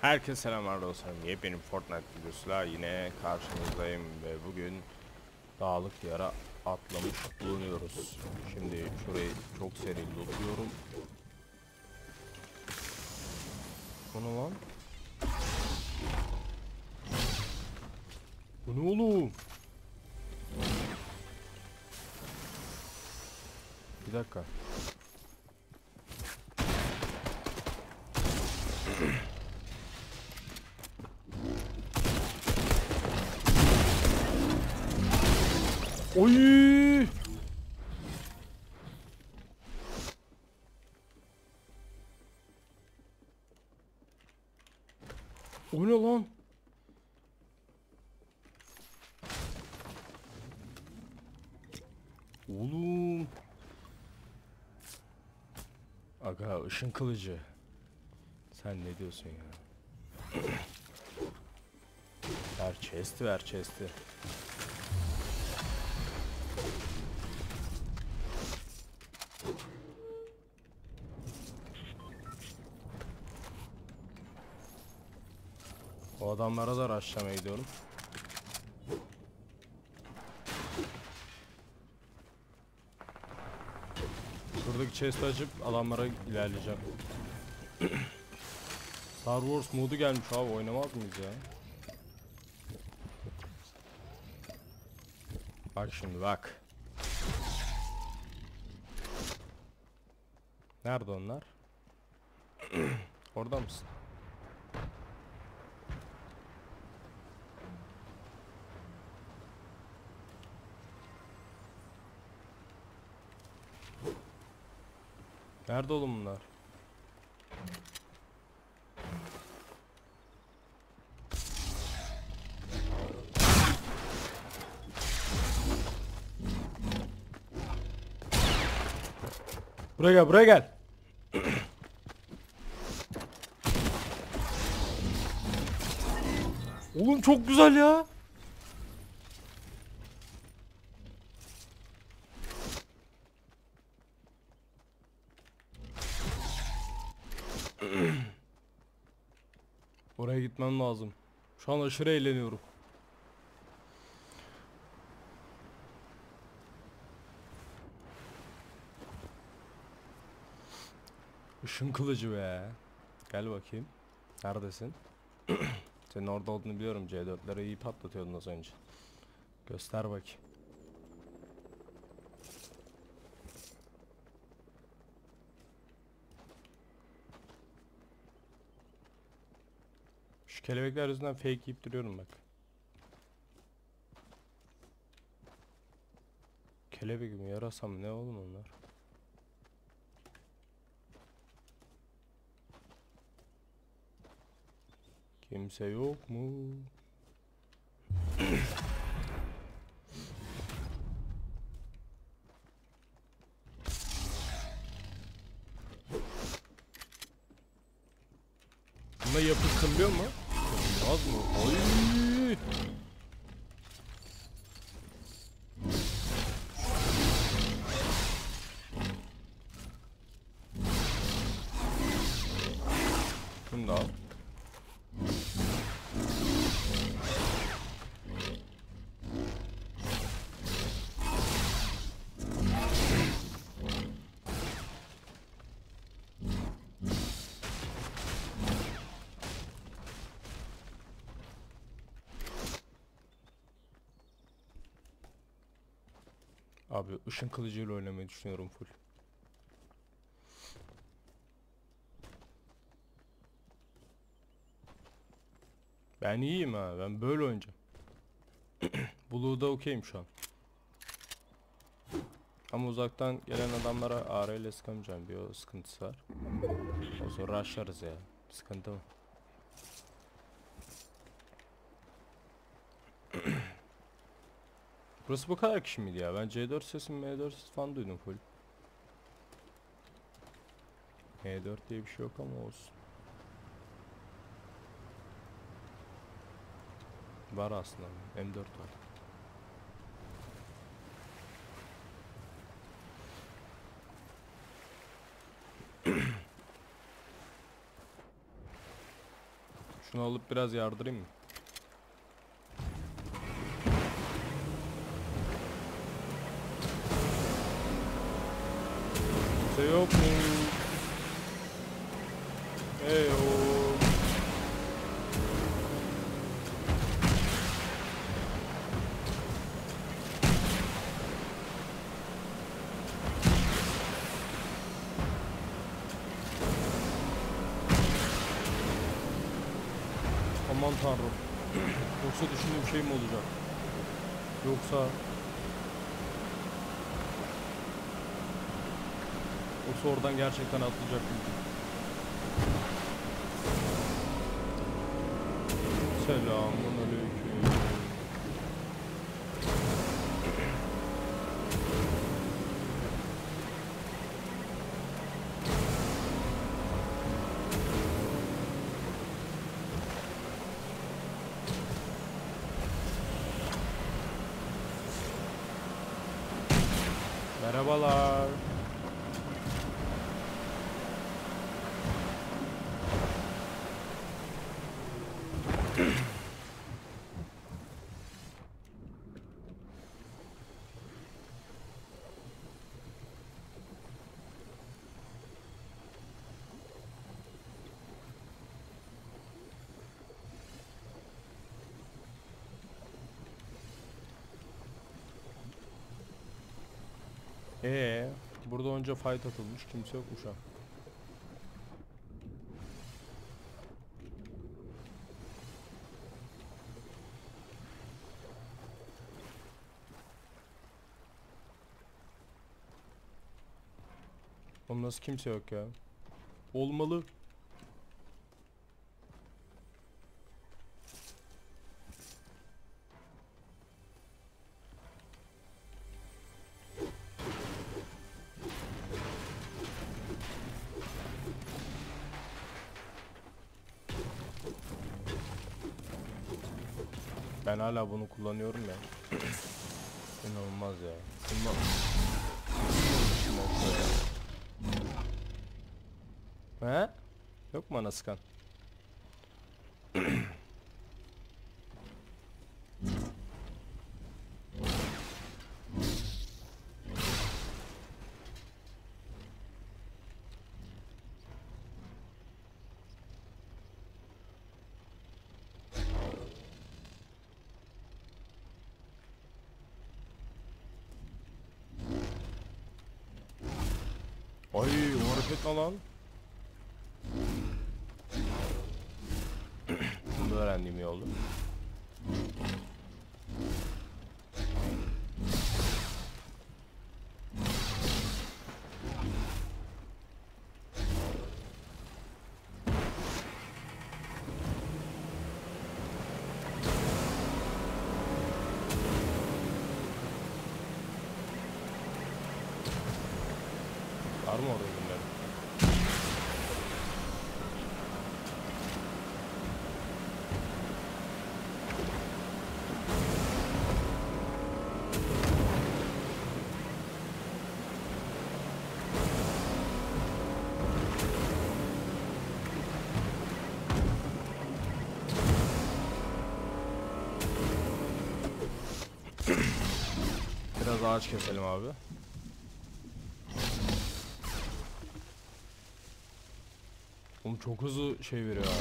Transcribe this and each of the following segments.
Herkese selamlar dostlarım. Yepyeni Fortnite videosuyla yine karşınızdayım ve bugün dağlık yara atlamış bulunuyoruz. Şimdi şurayı çok seri lootluyorum. Bu ne lan? Bu ne oğlum? Bir dakika. Oy! O ne lan? Oğlum. Aga ışın kılıcı. Sen ne diyorsun ya? ver chest'i ver chest'i. O adamlara da rushlamaya gidiyorum. Şuradaki chest'i açıp adamlara ilerleyeceğim. Star Wars modu gelmiş abi oynamaz mıyız ya? Bak şimdi bak. Nerede onlar? Orada mısın? Nerede oğlum bunlar? Buraya gel, buraya gel. Oğlum çok güzel ya. Gitmem lazım. Şu an aşırı eğleniyorum. Işın kılıcı be. Gel bakayım. Neredesin? Senin orada olduğunu biliyorum. C4'leri iyi patlatıyordun az önce. Göster bakayım. Şu kelebekler yüzünden fake yiyip duruyorum bak. Kelebek mi yarasam ne oğlum onlar? Kimse yok mu? Bunda yapı kırılıyor mu? Kırılmaz mı? Oy! Bunu Abi ışın kılıcıyla oynamayı düşünüyorum full. Ben iyiyim ha. Ben böyle oynayacağım. Blue'da okeyim şu an. Ama uzaktan gelen adamlara AR ile sıkamayacağım. Bir o sıkıntısı var. O sonra rushlarız ya. Sıkıntı mı? Burası bu kadar kişi miydi ya? Ben C4 sesim M4 sesi falan duydum full. M4 diye bir şey yok ama olsun. Var aslında. M4 var. Şunu alıp biraz yardırayım mı? Kimse yok mu? Heyo. Aman tanrım. Yoksa düşündüğüm şey mi olacak? Yoksa... Yoksa oradan gerçekten atlayacak mıyım? Selamun aleyküm. Merhabalar. Ee, burada önce fight atılmış, kimse yok uşak. Oğlum nasıl kimse yok ya? Olmalı. Ben hala bunu kullanıyorum ya. İnanılmaz ya. Bundan... He? Yok mu ana Ay o hareket ne lan? Bunu öğrendiğim iyi oldu. Mı orada ürünler? Biraz ağaç keselim abi. Oğlum çok hızlı şey veriyor ha.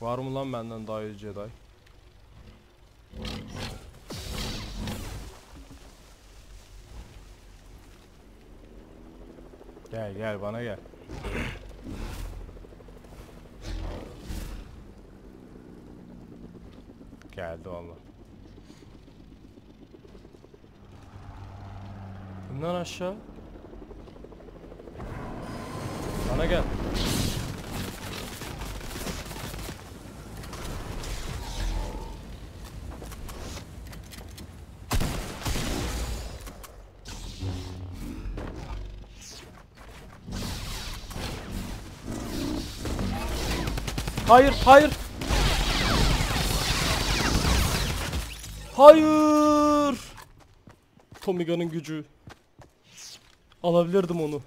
Var mı lan benden daha iyi Jedi? Gel gel bana gel. Geldi valla. Bundan aşağı. Bana gel. Hayır, hayır. Hayır. Tomiga'nın gücü. Alabilirdim onu.